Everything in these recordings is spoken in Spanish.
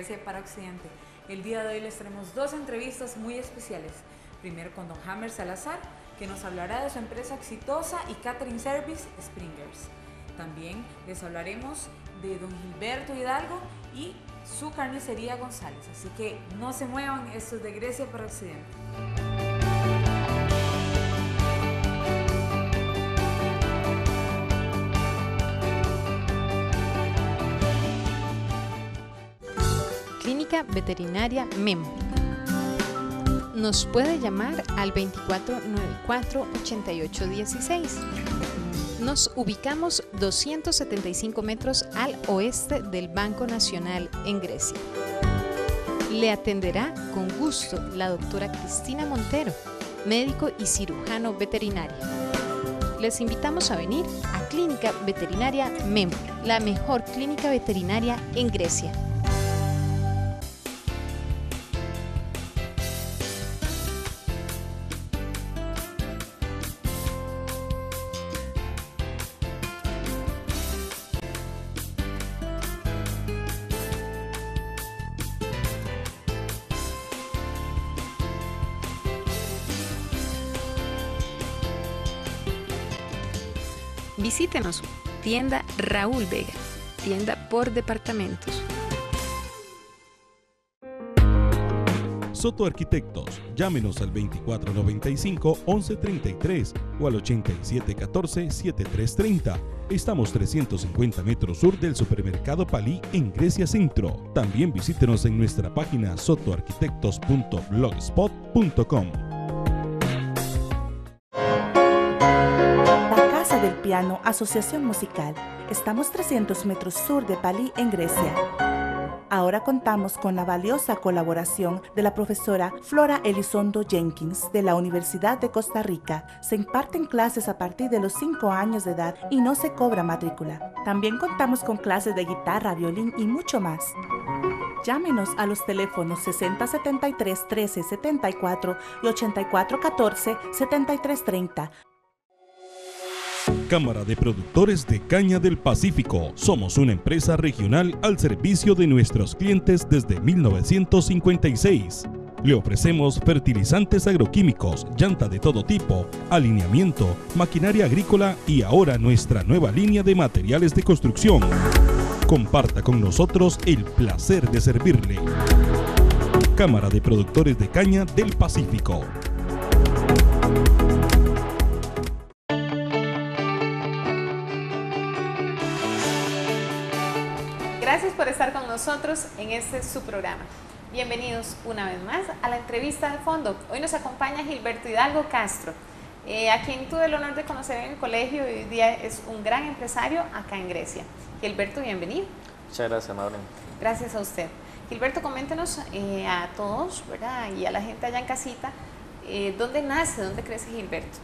Grecia para Occidente. El día de hoy les tenemos dos entrevistas muy especiales. Primero con don Hammer Salazar, que nos hablará de su empresa exitosa y catering service Springers. También les hablaremos de don Gilberto Hidalgo y su carnicería González. Así que no se muevan, esto es de Grecia para Occidente. Veterinaria MEM. Nos puede llamar al 2494-8816. Nos ubicamos 275 metros al oeste del Banco Nacional en Grecia. Le atenderá con gusto la doctora Cristina Montero, médico y cirujano veterinario. Les invitamos a venir a Clínica Veterinaria MEM, la mejor clínica veterinaria en Grecia. Visítenos, tienda Raúl Vega, tienda por departamentos. Soto Arquitectos, llámenos al 2495-1133 o al 8714-7330. Estamos 350 metros sur del supermercado Palí en Grecia Centro. También visítenos en nuestra página sotoarquitectos.blogspot.com. Piano Asociación Musical. Estamos 300 metros sur de Palí en Grecia. Ahora contamos con la valiosa colaboración de la profesora Flora Elizondo Jenkins de la Universidad de Costa Rica. Se imparten clases a partir de los 5 años de edad y no se cobra matrícula. También contamos con clases de guitarra, violín y mucho más. Llámenos a los teléfonos 6073 1374 y 8414 7330. Cámara de Productores de Caña del Pacífico. Somos una empresa regional al servicio de nuestros clientes desde 1956. Le ofrecemos fertilizantes agroquímicos, llanta de todo tipo, alineamiento, maquinaria agrícola y ahora nuestra nueva línea de materiales de construcción. Comparta con nosotros el placer de servirle. Cámara de Productores de Caña del Pacífico. Estar con nosotros en este su programa. Bienvenidos una vez más a la entrevista de fondo. Hoy nos acompaña Gilberto Hidalgo Castro, eh, a quien tuve el honor de conocer en el colegio y hoy día es un gran empresario acá en Grecia. Gilberto, bienvenido. Muchas gracias, amable. Gracias a usted. Gilberto, coméntenos eh, a todos ¿verdad? y a la gente allá en casita, eh, ¿dónde nace, dónde crece Gilberto?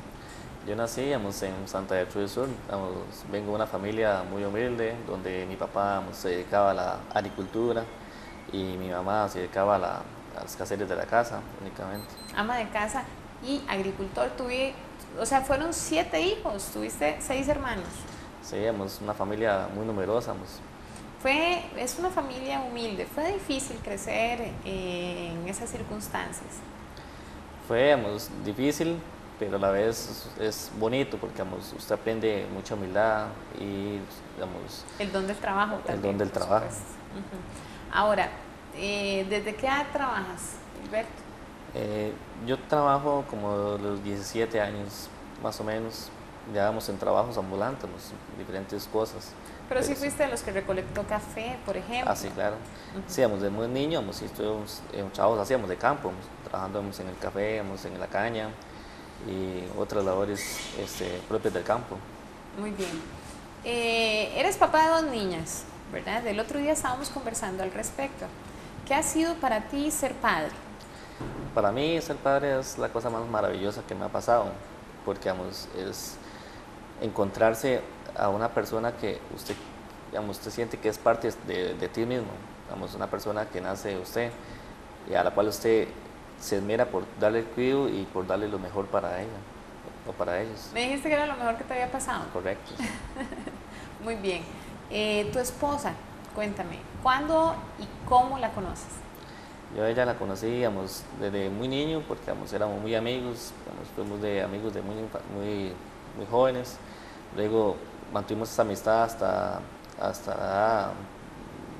Yo nací digamos, en Santa Gertrudis Sur. Digamos, vengo de una familia muy humilde, donde mi papá digamos, se dedicaba a la agricultura y mi mamá se dedicaba a, la, a los de la casa únicamente. Ama de casa y agricultor. Tuve, o sea, fueron siete hijos, tuviste seis hermanos. Sí, digamos, una familia muy numerosa. Fue, es una familia humilde. ¿Fue difícil crecer eh, en esas circunstancias? Fue difícil, pero a la vez es, bonito porque digamos, usted aprende mucha humildad y digamos, El don del trabajo también. don del trabajo. supuesto. Ujú. Ahora, eh, ¿desde qué edad trabajas, Gilberto? Eh, yo trabajo como los 17 años, más o menos. Ya vamos en trabajos ambulantes, diferentes cosas. Pero sí Pero sí. fuiste de los que recolectó café, por ejemplo. Ah, sí, claro. Ujú. Sí, digamos, de muy niño, digamos, sí, estuvimos, eh, chavos hacíamos de campo, trabajando en el café, en la caña y otras labores este, propias del campo. Muy bien. Eh, eres papá de dos niñas, ¿verdad? El otro día estábamos conversando al respecto. ¿Qué ha sido para ti ser padre? Para mí ser padre es la cosa más maravillosa que me ha pasado, porque digamos, es encontrarse a una persona que usted, digamos, usted siente que es parte de, de ti mismo, digamos, una persona que nace de usted y a la cual usted se esmera por darle el cuidado y por darle lo mejor para ella o para ellos. Me dijiste que era lo mejor que te había pasado. Correcto. Muy bien. Eh, ¿Tu esposa Cuéntame, ¿cuándo y cómo la conoces? Yo a ella la conocí desde muy niño porque éramos muy amigos, fuimos de amigos de muy, muy, muy jóvenes. Luego mantuvimos esa amistad hasta, hasta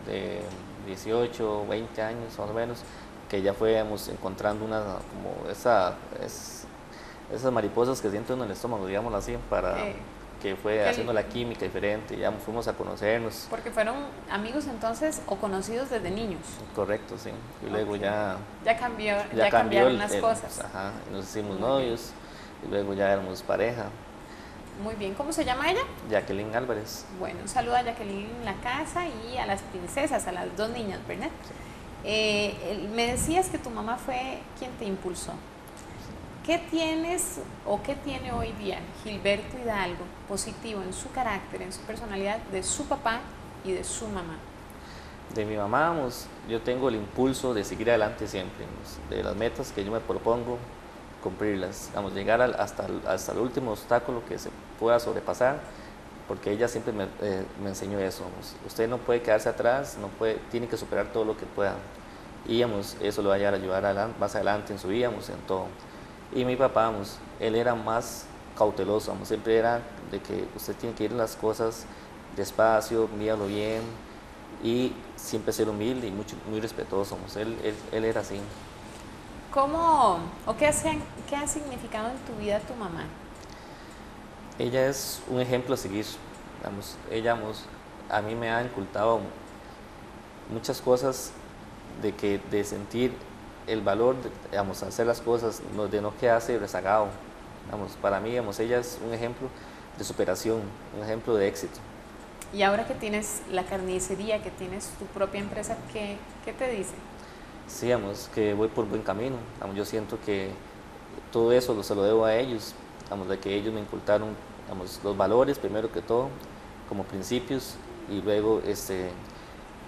de 18, 20 años más o menos, que ya fuimos encontrando una, como esa, esas mariposas que siente uno en el estómago, digamos así, para que fue haciendo la química diferente, ya fuimos a conocernos. Porque fueron amigos entonces o conocidos desde niños. Correcto, sí. Y luego ya... Ya cambió, ya, cambiaron las cosas. Ajá, nos hicimos novios y luego ya éramos pareja. Muy bien, ¿cómo se llama ella? Jacqueline Álvarez. Bueno, un saludo a Jacqueline en la casa y a las princesas, a las dos niñas, ¿verdad? Eh, me decías que tu mamá fue quien te impulsó. ¿Qué tienes o qué tiene hoy día Gilberto Hidalgo positivo en su carácter, en su personalidad, de su papá y de su mamá? De mi mamá, yo tengo el impulso de seguir adelante siempre, de las metas que yo me propongo, cumplirlas, vamos, llegar hasta, hasta el último obstáculo que se pueda sobrepasar, porque ella siempre me, eh, me enseñó eso, usted no puede quedarse atrás, no puede, tiene que superar todo lo que pueda, y eso lo va a ayudar más adelante en su vida, en todo. Y mi papá, él era más cauteloso, siempre era de que usted tiene que ir las cosas despacio, míralo bien y siempre ser humilde y mucho, muy respetuoso. Él, él, era así. ¿Cómo o qué, qué ha significado en tu vida tu mamá? Ella es un ejemplo a seguir. ella a mí me ha incultado muchas cosas de, que, de sentir el valor de hacer las cosas, de no quedarse rezagado. Vamos, para mí, vamos, ella es un ejemplo de superación, un ejemplo de éxito. Y ahora que tienes la carnicería, que tienes tu propia empresa, ¿qué, qué te dice? Sí, vamos, que voy por buen camino. Vamos, yo siento que todo eso lo, se lo debo a ellos, vamos, de que ellos me incultaron vamos, los valores, primero que todo, como principios, y luego este,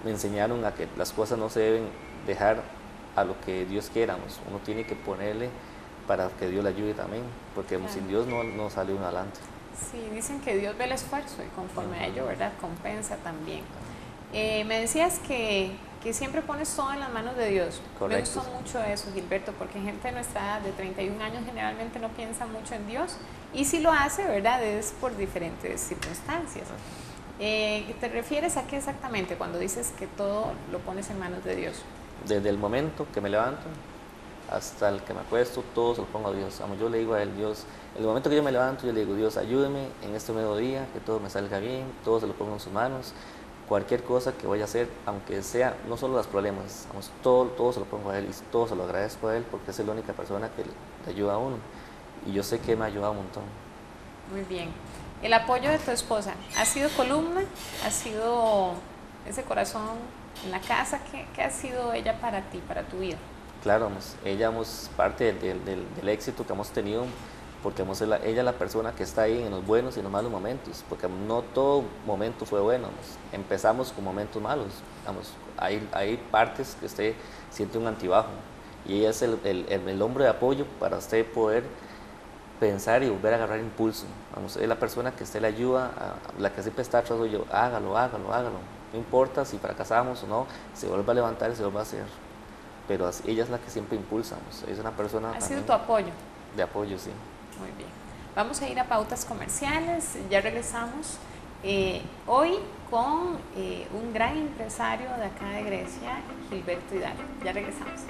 me enseñaron a que las cosas no se deben dejar a lo que Dios quiera, uno tiene que ponerle para que Dios le ayude también, porque sin Dios no, no sale uno adelante. Sí, dicen que Dios ve el esfuerzo y conforme a ello, ¿verdad? Compensa también. Eh, me decías que, que, siempre pones todo en las manos de Dios. Correcto. Me gustó mucho eso, Gilberto, porque gente de nuestra edad, de 31 años, generalmente no piensa mucho en Dios. Y si lo hace, ¿verdad? Es por diferentes circunstancias. Eh, ¿Te refieres a qué exactamente cuando dices que todo lo pones en manos de Dios? desde el momento que me levanto hasta el que me acuesto, todo se lo pongo a Dios. Yo le digo a Él, Dios, el momento que yo me levanto, yo le digo, Dios, ayúdeme en este nuevo día, que todo me salga bien, todo se lo pongo en sus manos. Cualquier cosa que vaya a hacer, aunque sea, no solo los problemas, vamos, todo, todo se lo pongo a Él y todo se lo agradezco a Él porque es la única persona que le ayuda a uno. Y yo sé que me ha ayudado un montón. Muy bien. El apoyo de tu esposa, ¿ha sido columna? ¿Ha sido ese corazón en la casa, ¿qué, ha sido ella para ti, para tu vida? Claro, ella es parte del, éxito que hemos tenido, porque ella es la persona que está ahí en los buenos y en los malos momentos, porque no todo momento fue bueno. Empezamos con momentos malos, hay, hay partes que usted siente un antibajo, y ella es el, el, hombro de apoyo para usted poder pensar y volver a agarrar impulso. Vamos, es la persona que usted le ayuda, la que siempre está atrás yo, hágalo, hágalo, hágalo no importa si fracasamos o no, se vuelve a levantar y se vuelve a hacer. Pero ella es la que siempre impulsamos. Es una persona. Ha sido tu apoyo. De apoyo, sí. Muy bien. Vamos a ir a pautas comerciales. Ya regresamos. Eh, hoy con eh, un gran empresario de acá de Grecia, Gilberto Hidalgo. Ya regresamos.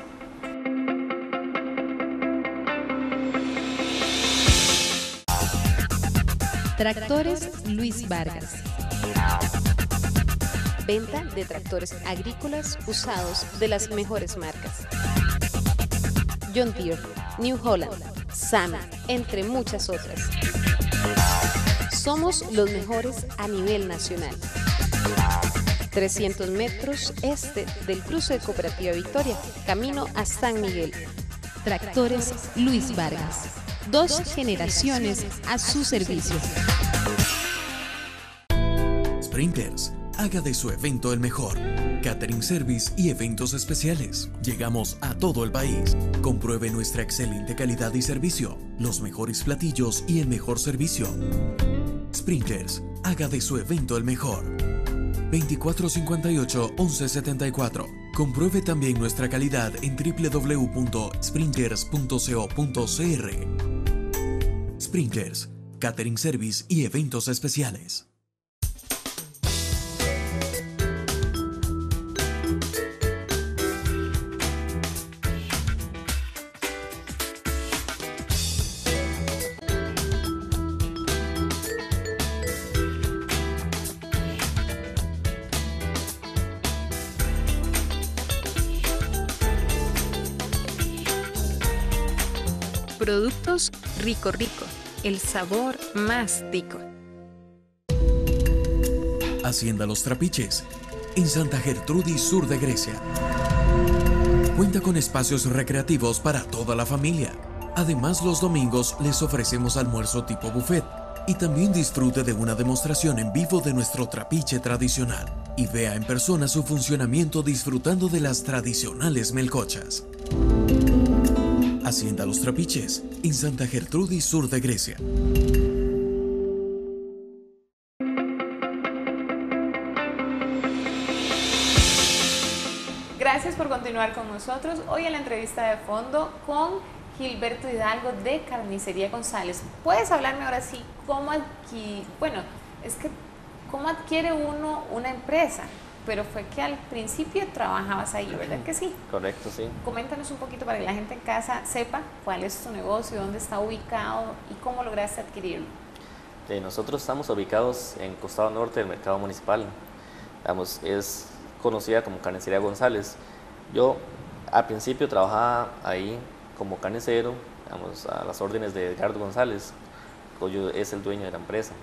Tractores Luis Vargas Venta de tractores agrícolas usados de las mejores marcas. John Deere, New Holland, Sana, entre muchas otras. Somos los mejores a nivel nacional. 300 metros este del cruce de Cooperativa Victoria, camino a San Miguel. Tractores Luis Vargas. Dos generaciones a su servicio. Sprinters haga de su evento el mejor. Catering Service y eventos especiales. Llegamos a todo el país. Compruebe nuestra excelente calidad y servicio, los mejores platillos y el mejor servicio. Sprinklers, haga de su evento el mejor. 2458-1174. Compruebe también nuestra calidad en www.springers.co.cr. Springers, Catering Service y Eventos Especiales. Rico Rico, el sabor más rico. Hacienda Los Trapiches, en Santa Gertrudis, sur de Grecia. Cuenta con espacios recreativos para toda la familia. Además, los domingos les ofrecemos almuerzo tipo buffet y también disfrute de una demostración en vivo de nuestro trapiche tradicional y vea en persona su funcionamiento disfrutando de las tradicionales melcochas. Hacienda Los Trapiches, en Santa Gertrudis, sur de Grecia. Gracias por continuar con nosotros. Hoy en la entrevista de fondo con Gilberto Hidalgo de Carnicería González. ¿Puedes hablarme ahora sí cómo bueno, es que cómo adquiere uno una empresa? Pero fue que al principio trabajabas ahí, ¿verdad que sí? Correcto, sí. Coméntanos un poquito para que la gente en casa sepa cuál es tu negocio, dónde está ubicado y cómo lograste adquirirlo. Eh, nosotros estamos ubicados en Costado Norte del Mercado Municipal. Vamos, es conocida como Carnicería González. Yo al principio trabajaba ahí como carnicero, vamos, a las órdenes de Edgardo González, que es el dueño de la empresa.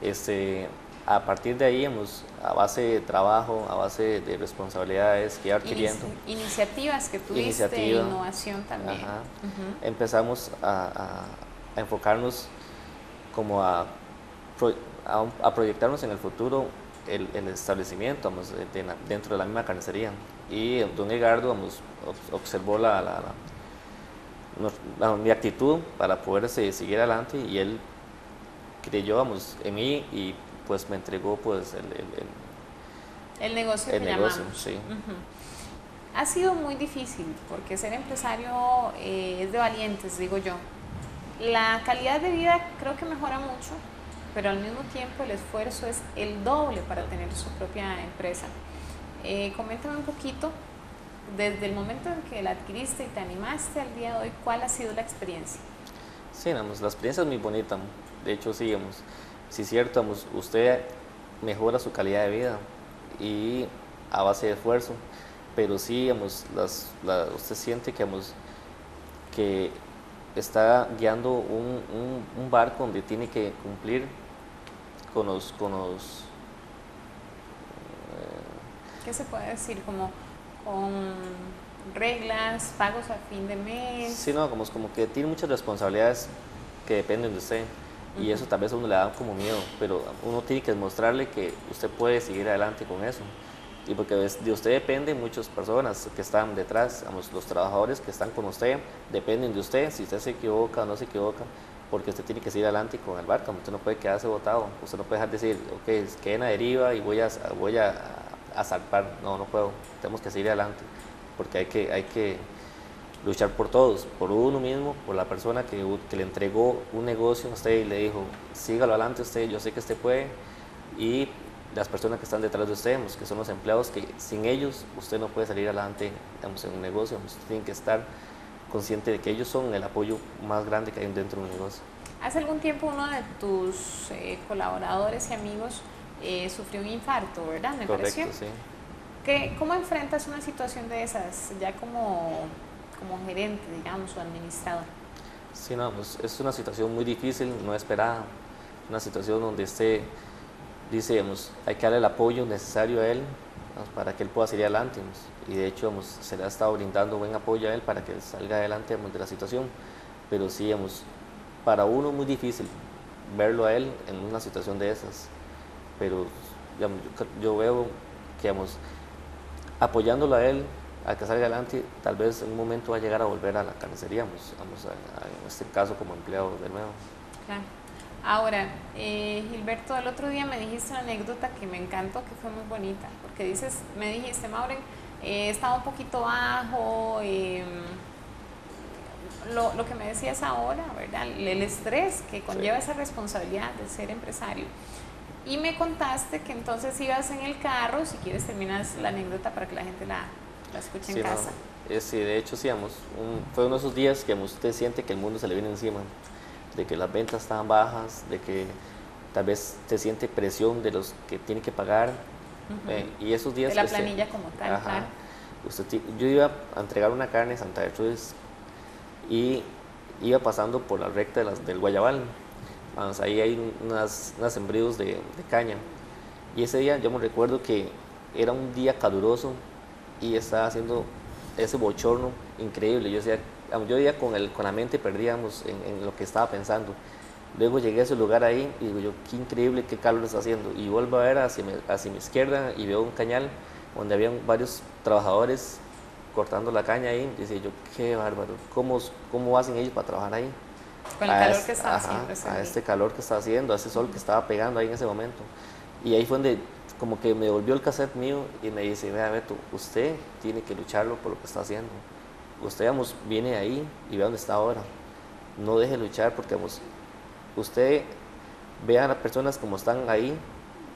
Este, a partir de ahí, hemos, a base de trabajo, a base de responsabilidades que iba adquiriendo. Iniciativas que tuviste, de innovación también. Empezamos a, a, enfocarnos como a, a, proyectarnos en el futuro el, el establecimiento vamos, dentro de la misma carnicería. Y don Edgardo vamos, observó la, la, mi actitud para poder seguir adelante y él creyó vamos, en mí y pues me entregó pues el, el, el negocio. El negocio, sí. Ha sido muy difícil porque ser empresario eh, es de valientes, digo yo. La calidad de vida creo que mejora mucho, pero al mismo tiempo el esfuerzo es el doble para tener su propia empresa. Eh, coméntame un poquito desde el momento en que la adquiriste y te animaste al día de hoy, ¿cuál ha sido la experiencia? Sí, la experiencia es muy bonita. De hecho, sí, si es cierto, usted mejora su calidad de vida y a base de esfuerzo, pero sí, las, usted siente que, que está guiando un, un, barco donde tiene que cumplir con los... Con los eh, ¿Qué se puede decir? Como con reglas, pagos a fin de mes. Sí, no, como, como que tiene muchas responsabilidades que dependen de usted y eso tal vez a uno le da como miedo, pero uno tiene que demostrarle que usted puede seguir adelante con eso. Y porque de usted dependen muchas personas que están detrás, los trabajadores que están con usted dependen de usted, si usted se equivoca o no se equivoca, porque usted tiene que seguir adelante con el barco, usted no puede quedarse botado, usted no puede dejar de decir, ok, queden a deriva y voy a, voy a a zarpar, no, no puedo, tenemos que seguir adelante, porque hay que, hay que luchar por todos, por uno mismo, por la persona que, que le entregó un negocio a usted y le dijo, sígalo adelante usted, yo sé que usted puede, y las personas que están detrás de usted, que son los empleados, que sin ellos usted no puede salir adelante digamos, en un negocio, usted tiene que estar consciente de que ellos son el apoyo más grande que hay dentro de un negocio. Hace algún tiempo uno de tus eh, colaboradores y amigos eh, sufrió un infarto, ¿verdad? Me Correcto, Sí. ¿Qué, ¿Cómo enfrentas una situación de esas ya como, como gerente, digamos, o administrador? Sí, no, pues es una situación muy difícil, no esperada, una situación donde usted dice, hay que darle el apoyo necesario a él para que él pueda salir adelante. y de hecho se le ha estado brindando buen apoyo a él para que salga adelante de la situación. Pero sí, para uno es muy difícil verlo a él en una situación de esas pero yo, veo que apoyándolo a él, a que salga adelante, tal vez en un momento va a llegar a volver a la carnicería, vamos, en este caso como empleado de nuevo. Claro. Ahora, eh, Gilberto, el otro día me dijiste una anécdota que me encantó, que fue muy bonita, porque dices, me dijiste, Mauren, eh, estaba un poquito bajo, em, lo, lo, que me decías ahora, ¿verdad? El estrés que conlleva esa responsabilidad de ser empresario. Y me contaste que entonces ibas en el carro, si quieres terminas la anécdota para que la gente la, la escuche en casa. Eh, sí, de hecho, sí, fue uno de esos días que usted siente que el mundo se le viene encima de que las ventas estaban bajas, de que tal vez se siente presión de los que tienen que pagar. Eh, y esos días... De la planilla como tal, yo iba a entregar una carne en Santa Gertrudis y iba pasando por la recta de las, del Guayabal. Vamos, ahí hay unas, unas sembríos de, de, caña. Y ese día yo me recuerdo que era un día caluroso y estaba haciendo ese bochorno increíble. Yo decía, yo ya con, el, con la mente perdíamos en, lo que estaba pensando. Luego llegué a ese lugar ahí y digo yo, qué increíble, qué calor está haciendo. Y vuelvo a ver hacia mi, hacia mi izquierda y veo un cañal donde habían varios trabajadores cortando la caña ahí. Y decía yo, qué bárbaro, ¿cómo, cómo hacen ellos para trabajar ahí? Con el calor que está haciendo. A este calor que está haciendo, a ese sol que estaba pegando ahí en ese momento. Y ahí fue donde como que me volvió el cassette mío y me dice, vea Beto, usted tiene que lucharlo por lo que está haciendo usted viene ahí y ve dónde está ahora. No deje luchar porque usted vea a las personas como están ahí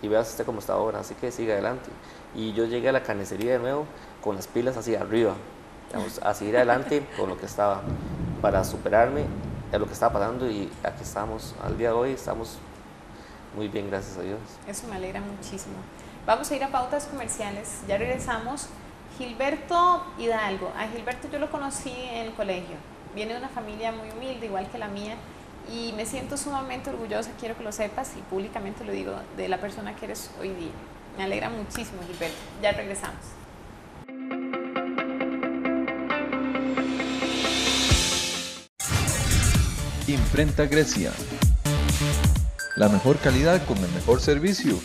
y vea usted cómo está ahora, así que siga adelante. Y yo llegué a la carnicería de nuevo con las pilas hacia arriba, a seguir adelante con lo que estaba, para superarme a lo que estaba pasando y aquí estamos, al día de hoy estamos muy bien, gracias a Dios. Eso me alegra muchísimo. Vamos a ir a pautas comerciales, ya regresamos Gilberto Hidalgo. A Gilberto yo lo conocí en el colegio. Viene de una familia muy humilde, igual que la mía, y me siento sumamente orgullosa, quiero que lo sepas y públicamente lo digo, de la persona que eres hoy día. Me alegra muchísimo, Gilberto. Ya regresamos. Imprenta Grecia. La mejor calidad con el mejor servicio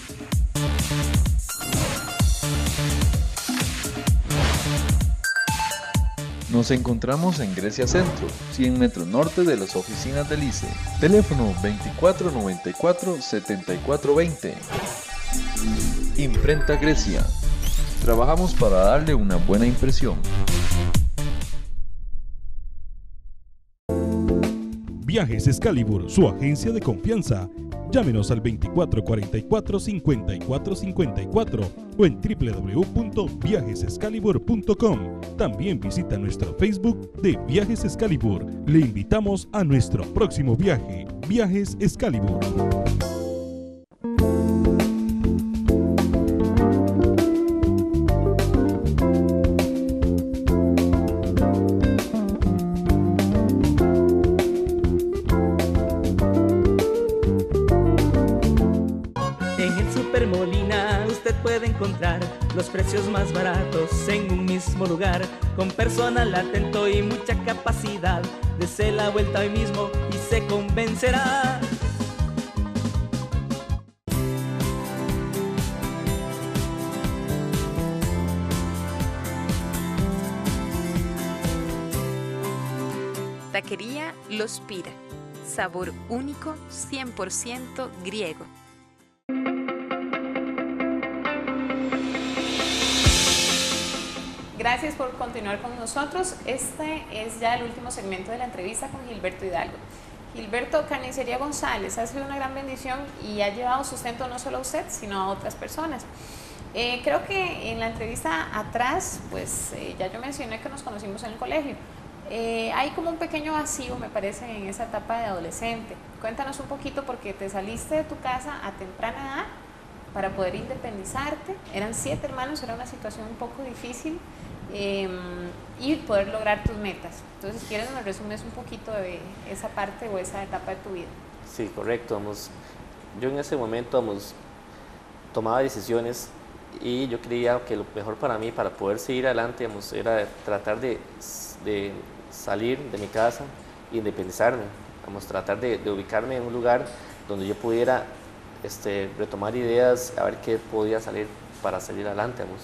Nos encontramos en Grecia Centro, 100 metros norte de las oficinas del ICE. Teléfono 2494-7420. Imprenta Grecia. Trabajamos para darle una buena impresión. Viajes Excalibur, su agencia de confianza Llámenos al 2444-5454 o en www.viajesescalibur.com. También visita nuestro Facebook de Viajes Excalibur. Le invitamos a nuestro próximo viaje, Viajes Excalibur. Los precios más baratos en un mismo lugar, con personal atento y mucha capacidad. Dese la vuelta hoy mismo y se convencerá. Taquería Los Pira. Sabor único, 100% griego. Gracias por continuar con nosotros. Este es ya el último segmento de la entrevista con Gilberto Hidalgo. Gilberto Carnicería González ha sido una gran bendición y ha llevado sustento no solo a usted, sino a otras personas. Eh, creo que en la entrevista atrás, pues eh, ya yo mencioné que nos conocimos en el colegio. Eh, hay como un pequeño vacío, me parece, en esa etapa de adolescente. Cuéntanos un poquito porque te saliste de tu casa a temprana edad para poder independizarte. Eran siete hermanos, era una situación un poco difícil. Em, y poder lograr tus metas. Entonces, si quieres, nos resumes un poquito de esa parte o esa etapa de tu vida. Sí, correcto. Vamos, yo en ese momento vamos, tomaba decisiones y yo creía que lo mejor para mí, para poder seguir adelante, vamos, era tratar de, de salir de mi casa independizarme. Vamos, tratar de, de, ubicarme en un lugar donde yo pudiera este, retomar ideas, a ver qué podía salir para salir adelante. Vamos.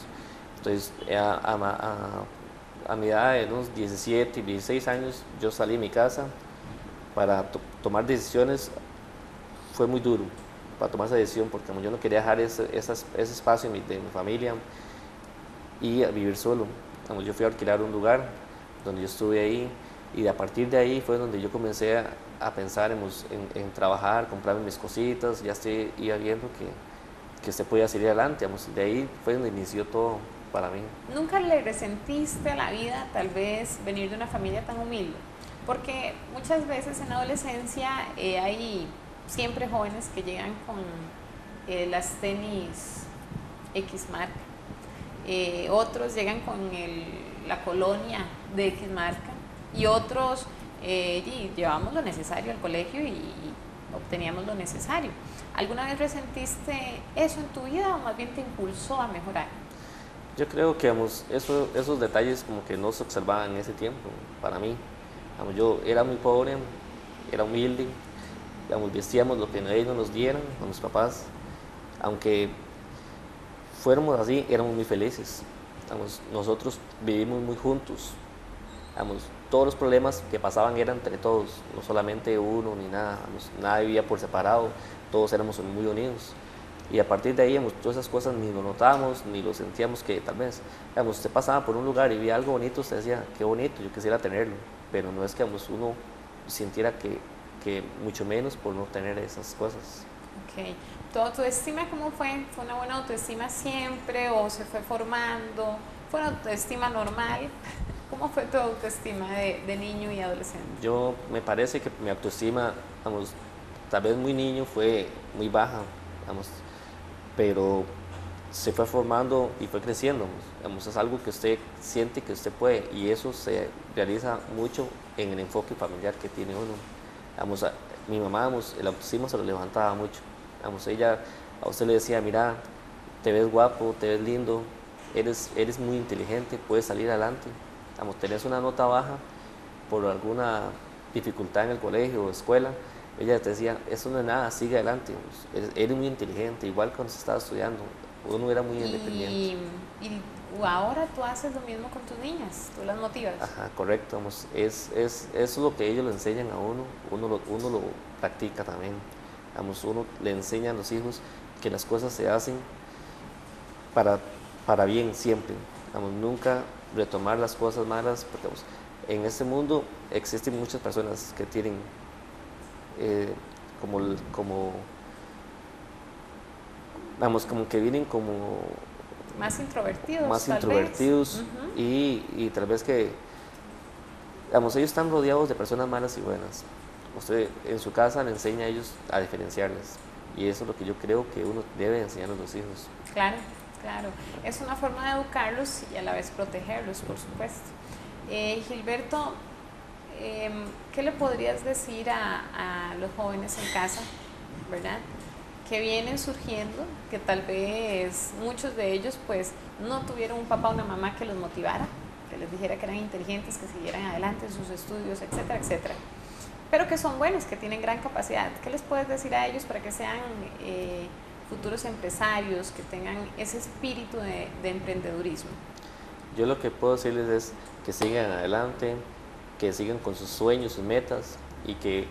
Entonces, a, mi edad de unos 17 y 16 años, yo salí de mi casa para tomar decisiones fue muy duro para tomar esa decisión porque yo no quería dejar ese, espacio de mi, familia y vivir solo. yo fui a alquilar un lugar donde yo estuve ahí y a partir de ahí fue donde yo comencé a, pensar en, en, trabajar, comprarme mis cositas, ya estoy iba viendo que, que se podía salir adelante. de ahí fue donde inició todo para mí. ¿Nunca le resentiste a la vida tal vez venir de una familia tan humilde? Porque muchas veces en adolescencia eh, hay siempre jóvenes que llegan con eh, las tenis X marca, eh, otros llegan con el, la colonia de X marca y otros y llevamos lo necesario al colegio y, obteníamos lo necesario. ¿Alguna vez resentiste eso en tu vida o más bien te impulsó a mejorar? Yo creo que eso, esos detalles como que no se observaban en ese tiempo para mí. yo era muy pobre, era humilde, digamos, vestíamos lo que ellos nos dieran, a mis papás. Aunque fuéramos así, éramos muy felices. nosotros vivimos muy juntos. todos los problemas que pasaban eran entre todos, no solamente uno ni nada. Nadie vivía por separado, todos éramos muy unidos. Y a partir de ahí, todas esas cosas ni lo notábamos, ni lo sentíamos que tal vez, digamos, usted pasaba por un lugar y veía algo bonito, usted decía, qué bonito, yo quisiera tenerlo. Pero no es que uno sintiera que, que mucho menos por no tener esas cosas. Ok. ¿Tu autoestima cómo fue? ¿Fue una buena autoestima siempre o se fue formando? ¿Fue una autoestima normal? ¿Cómo fue tu autoestima de, de niño y adolescente? Yo me parece que mi autoestima, vamos, tal vez muy niño fue muy baja, vamos, pero se fue formando y fue creciendo. es algo que usted siente que usted puede y eso se realiza mucho en el enfoque familiar que tiene uno. Vamos, mi mamá, el autoestima se lo levantaba mucho. Vamos, ella a usted le decía, mira, te ves guapo, te ves lindo, eres, eres muy inteligente, puedes salir adelante. Vamos, tenés una nota baja por alguna dificultad en el colegio o escuela, ella te decía, eso no es nada, sigue adelante, eres, muy inteligente, igual cuando se estaba estudiando, uno era muy independiente. Y, ahora tú haces lo mismo con tus niñas, tú las motivas. Ajá, correcto, vamos, es, es, eso es lo que ellos le enseñan a uno, uno lo, uno lo practica también. Vamos, uno le enseña a los hijos que las cosas se hacen para, para bien siempre. Vamos, nunca retomar las cosas malas, porque en este mundo existen muchas personas que tienen eh, como, como, vamos, como que vienen como... Más introvertidos. Más introvertidos y, y tal vez que, vamos, ellos están rodeados de personas malas y buenas. Usted en su casa le enseña a ellos a diferenciarlas. Y eso es lo que yo creo que uno debe enseñar a los hijos. Claro, claro. Es una forma de educarlos y a la vez protegerlos, por supuesto. Eh, Gilberto, Em, ¿qué le podrías decir a, los jóvenes en casa, verdad? Que vienen surgiendo, que tal vez muchos de ellos pues no tuvieron un papá o una mamá que los motivara, que les dijera que eran inteligentes, que siguieran adelante en sus estudios, etcétera, etcétera. Pero que son buenos, que tienen gran capacidad. ¿Qué les puedes decir a ellos para que sean eh, futuros empresarios, que tengan ese espíritu de emprendedurismo? Yo lo que puedo decirles es que sigan adelante, que sigan con sus sueños, sus metas y que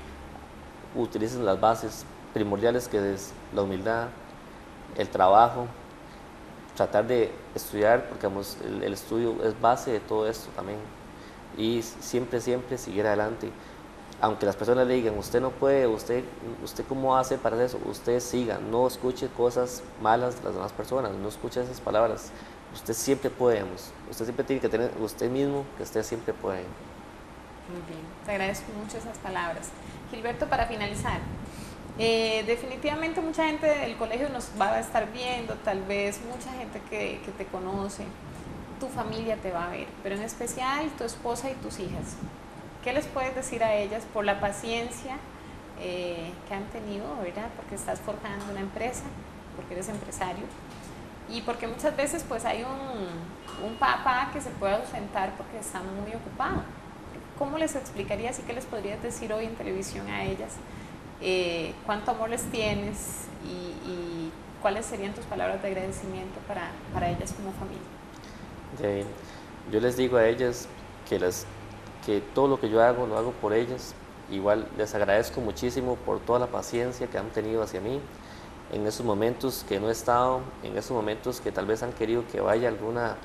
utilicen las bases primordiales que es la humildad, el trabajo, tratar de estudiar, porque el, estudio es base de todo esto también, y siempre, siempre seguir adelante. Aunque las personas le digan, usted no puede, usted, usted cómo hace para eso, usted siga, no escuche cosas malas de las demás personas, no escuche esas palabras. Usted siempre puede, usted siempre tiene que tener usted mismo que usted siempre puede. Muy bien, te agradezco mucho esas palabras. Gilberto, para finalizar, eh, definitivamente mucha gente del colegio nos va a estar viendo, tal vez mucha gente que, te conoce, tu familia te va a ver, pero en especial tu esposa y tus hijas. ¿Qué les puedes decir a ellas por la paciencia eh, que han tenido, verdad? Porque estás forjando una empresa, porque eres empresario y porque muchas veces pues hay un, un papá que se puede ausentar porque está muy ocupado ¿Cómo les explicarías y qué les podrías decir hoy en televisión a ellas? Eh, ¿Cuánto amor les tienes y, cuáles serían tus palabras de agradecimiento para, para ellas como familia? yo les digo a ellas que, las, que todo lo que yo hago lo hago por ellas igual les agradezco muchísimo por toda la paciencia que han tenido hacia mí en esos momentos que no he estado, en esos momentos que tal vez han querido que vaya alguna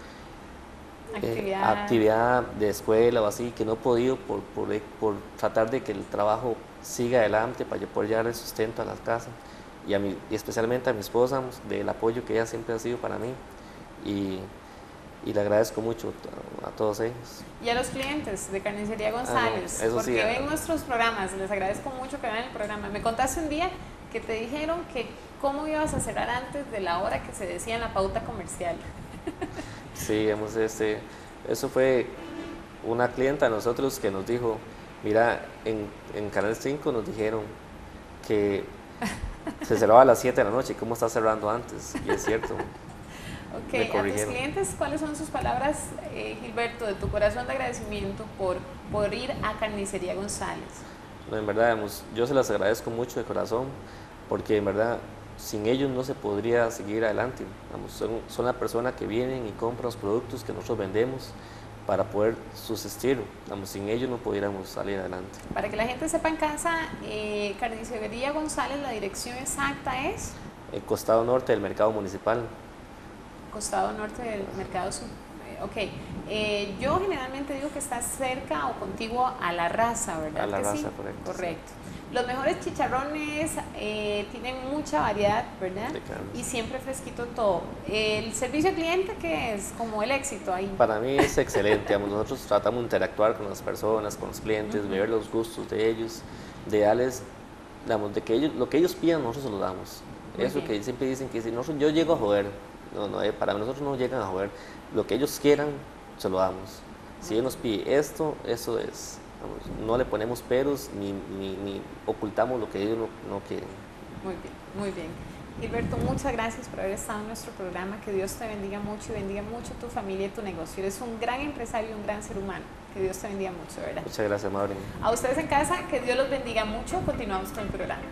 eh, actividad, de escuela o así, que no he podido por, por, tratar de que el trabajo siga adelante para poder llevar el sustento a la casa y, a mi, y especialmente a mi esposa del apoyo que ella siempre ha sido para mí. Y, y le agradezco mucho a, todos ellos. Y a los clientes de Carnicería ah, González, porque ah. ven nuestros programas, les agradezco mucho que vean el programa. Me contaste un día que te dijeron que cómo ibas a cerrar antes de la hora que se decía en la pauta comercial. sí, hemos, este, eso fue una clienta de nosotros que nos dijo, mira, en, en Canal 5 nos dijeron que se cerraba a las 7 de la noche, ¿cómo está cerrando antes? Y es cierto. Ok, a tus clientes, ¿cuáles son sus palabras, eh, Gilberto, de tu corazón de agradecimiento por, por ir a Carnicería González? No, en verdad, yo se las agradezco mucho de corazón, porque en verdad sin ellos no se podría seguir adelante. son, son, la persona que vienen y compran los productos que nosotros vendemos para poder subsistir. sin ellos no pudiéramos salir adelante. Para que la gente sepa en casa, eh, Carnicería González, la dirección exacta es... El costado norte del mercado municipal costado norte del mercado sur. Eh, ok, eh, yo generalmente digo que está cerca o contiguo a la raza, ¿verdad? A la raza, correcto. Correcto. Los mejores chicharrones eh, tienen mucha variedad, ¿verdad? Y siempre fresquito todo. ¿El servicio al cliente qué es? Como el éxito ahí. Para mí es excelente. Nosotros tratamos de interactuar con las personas, con los clientes, ver los gustos de ellos, de darles, digamos, de que ellos, lo que ellos pidan nosotros se lo damos. Eso que siempre dicen que si no, yo llego a joder, no, no, eh, para nosotros no llegan a joder. Lo que ellos quieran, se lo damos. Si ellos nos piden esto, eso es. No le ponemos peros ni, ni, ocultamos lo que ellos no, quieren. Muy bien, muy bien. Gilberto, muchas gracias por haber estado en nuestro programa. Que Dios te bendiga mucho y bendiga mucho tu familia y tu negocio. Eres un gran empresario y un gran ser humano. Que Dios te bendiga mucho, ¿verdad? Muchas gracias, Maureen. A ustedes en casa, que Dios los bendiga mucho. Continuamos con el programa.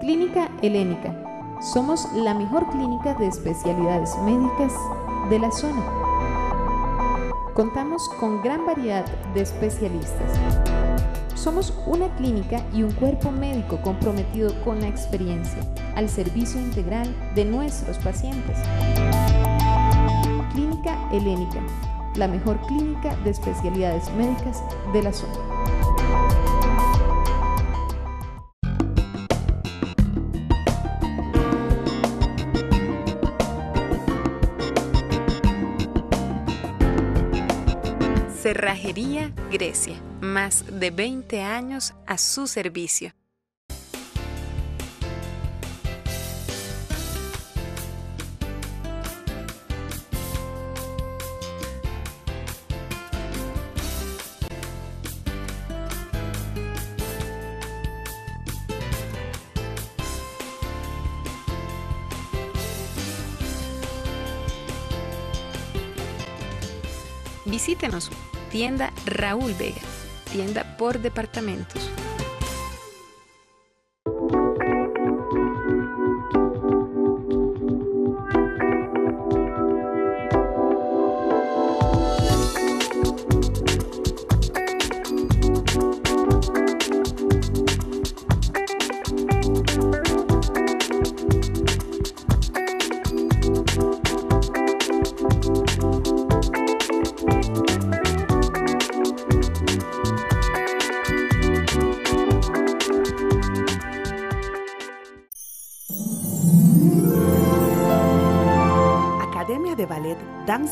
Clínica Helénica. Somos la mejor clínica de especialidades médicas de la zona. Contamos con gran variedad de especialistas. Somos una clínica y un cuerpo médico comprometido con la experiencia al servicio integral de nuestros pacientes. Clínica Helénica, la mejor clínica de especialidades médicas de la zona. Grecia, más de 20 años a su servicio. Visítenos Tienda Raúl Vega, tienda por departamentos.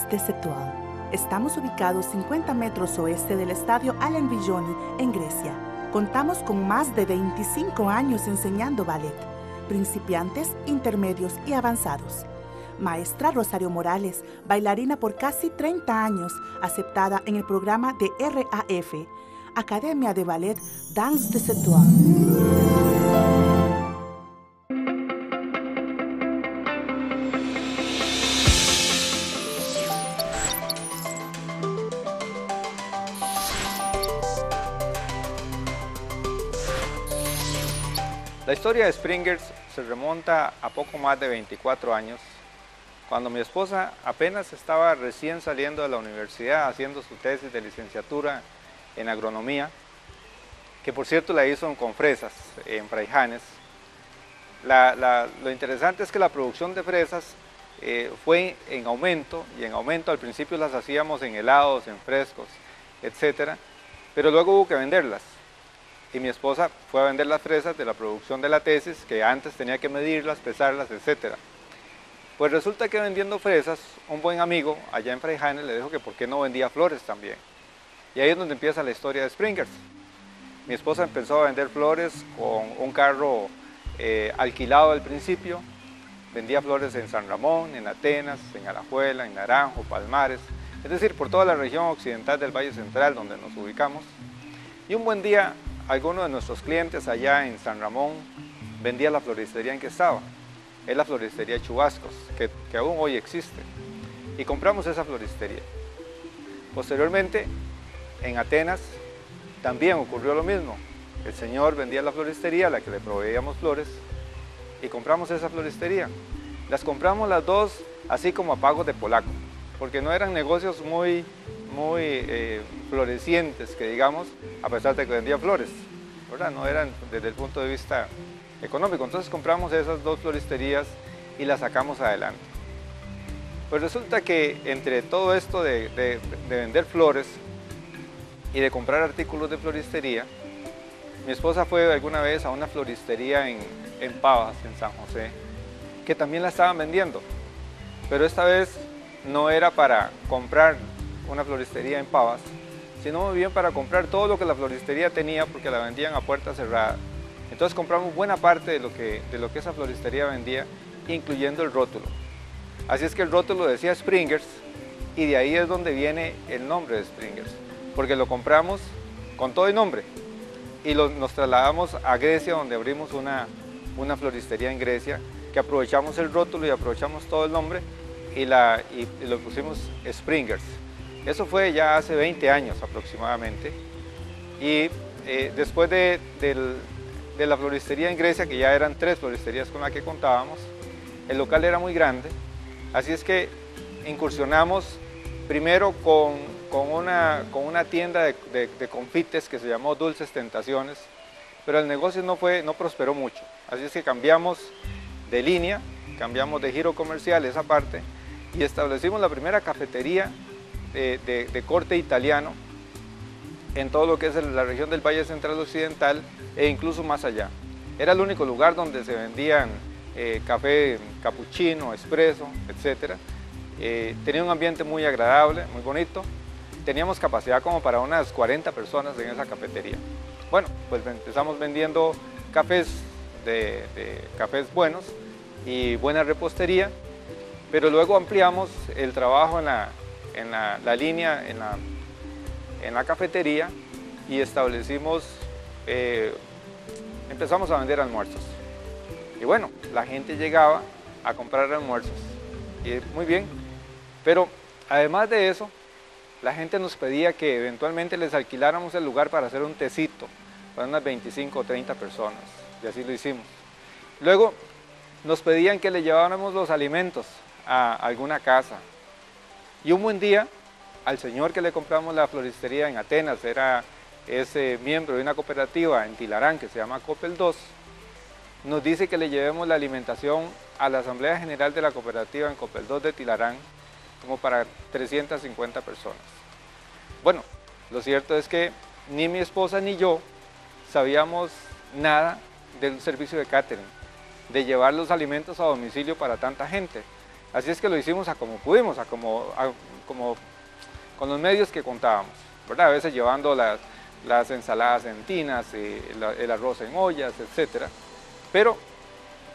De Setual. Estamos ubicados 50 metros oeste del estadio Alain Villoni en Grecia. Contamos con más de 25 años enseñando ballet, principiantes, intermedios y avanzados. Maestra Rosario Morales, bailarina por casi 30 años, aceptada en el programa de RAF, Academia de Ballet Dance de Setual. La historia de Springers se remonta a poco más de 24 años, cuando mi esposa apenas estaba recién saliendo de la universidad haciendo su tesis de licenciatura en agronomía, que por cierto la hizo con fresas en Fraijanes. lo interesante es que la producción de fresas eh, fue en aumento y en aumento al principio las hacíamos en helados, en frescos, etc. Pero luego hubo que venderlas y mi esposa fue a vender las fresas de la producción de la tesis, que antes tenía que medirlas, pesarlas, etc. Pues resulta que vendiendo fresas, un buen amigo allá en Fraijanes le dijo que por qué no vendía flores también. Y ahí es donde empieza la historia de Springers. Mi esposa empezó a vender flores con un carro eh, alquilado al principio. Vendía flores en San Ramón, en Atenas, en Alajuela, en Naranjo, Palmares, es decir, por toda la región occidental del Valle Central donde nos ubicamos. Y un buen día alguno de nuestros clientes allá en San Ramón vendía la floristería en que estaba. Es la floristería Chubascos, que, que aún hoy existe. Y compramos esa floristería. Posteriormente, en Atenas, también ocurrió lo mismo. El señor vendía la floristería a la que le proveíamos flores y compramos esa floristería. Las compramos las dos así como a pago de polaco, porque no eran negocios muy muy eh, florecientes, que digamos, a pesar de que vendía flores, ¿verdad? No eran desde el punto de vista económico. Entonces compramos esas dos floristerías y las sacamos adelante. Pues resulta que entre todo esto de, vender flores y de comprar artículos de floristería, mi esposa fue alguna vez a una floristería en, en Pavas, en San José, que también la estaban vendiendo. Pero esta vez no era para comprar una floristería en Pavas, sino muy bien para comprar todo lo que la floristería tenía porque la vendían a puerta cerrada. Entonces compramos buena parte de lo que, de lo que esa floristería vendía, incluyendo el rótulo. Así es que el rótulo decía Springers y de ahí es donde viene el nombre de Springers, porque lo compramos con todo el nombre y nos trasladamos a Grecia donde abrimos una, una floristería en Grecia que aprovechamos el rótulo y aprovechamos todo el nombre y, la, y lo pusimos Springers. Eso fue ya hace 20 años aproximadamente. Y eh, después de, la floristería en Grecia, que ya eran tres floristerías con las que contábamos, el local era muy grande, así es que incursionamos primero con, una, con una, tienda de, confites que se llamó Dulces Tentaciones, pero el negocio no, fue, no prosperó mucho, así es que cambiamos de línea, cambiamos de giro comercial esa parte y establecimos la primera cafetería de, corte italiano en todo lo que es la región del Valle Central Occidental e incluso más allá. Era el único lugar donde se vendían eh, café cappuccino, espresso, etc. Eh, tenía un ambiente muy agradable, muy bonito. Teníamos capacidad como para unas 40 personas en esa cafetería. Bueno, pues empezamos vendiendo cafés, de cafés buenos y buena repostería, pero luego ampliamos el trabajo en la, en la, línea, en la, en la, cafetería y establecimos, eh, empezamos a vender almuerzos. Y bueno, la gente llegaba a comprar almuerzos. Y muy bien, pero además de eso, la gente nos pedía que eventualmente les alquiláramos el lugar para hacer un tecito para unas 25 o 30 personas. Y así lo hicimos. Luego nos pedían que le lleváramos los alimentos a alguna casa, y un buen día, al señor que le compramos la floristería en Atenas, era ese miembro de una cooperativa en Tilarán que se llama Copel 2, nos dice que le llevemos la alimentación a la Asamblea General de la Cooperativa en Copel 2 de Tilarán, como para 350 personas. Bueno, lo cierto es que ni mi esposa ni yo sabíamos nada del servicio de catering, de llevar los alimentos a domicilio para tanta gente. Así es que lo hicimos a como pudimos, a como, con los medios que contábamos, ¿verdad? A veces llevando las, ensaladas en tinas, el, arroz en ollas, etc. Pero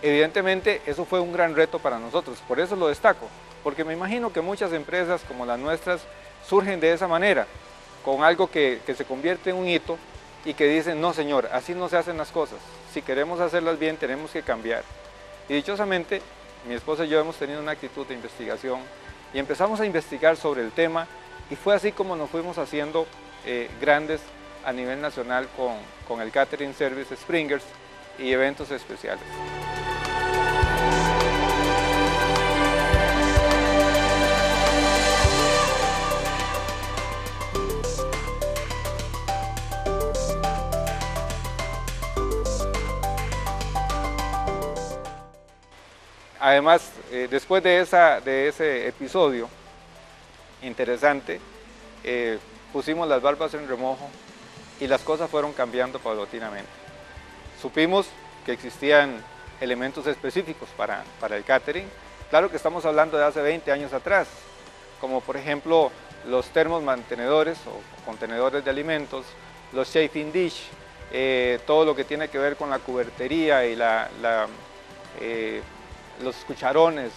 evidentemente eso fue un gran reto para nosotros, por eso lo destaco, porque me imagino que muchas empresas como las nuestras surgen de esa manera, con algo que, que se convierte en un hito y que dicen, no señor, así no se hacen las cosas, si queremos hacerlas bien tenemos que cambiar. Y dichosamente mi esposa y yo hemos tenido una actitud de investigación y empezamos a investigar sobre el tema y fue así como nos fuimos haciendo eh, grandes a nivel nacional con, con el Catering Service Springers y eventos especiales. Además, eh, después de, esa, de ese episodio interesante, eh, pusimos las barbas en remojo y las cosas fueron cambiando paulatinamente. Supimos que existían elementos específicos para, para el catering. Claro que estamos hablando de hace 20 años atrás, como por ejemplo los termos mantenedores o contenedores de alimentos, los chafing dish, eh, todo lo que tiene que ver con la cubertería y la, los cucharones,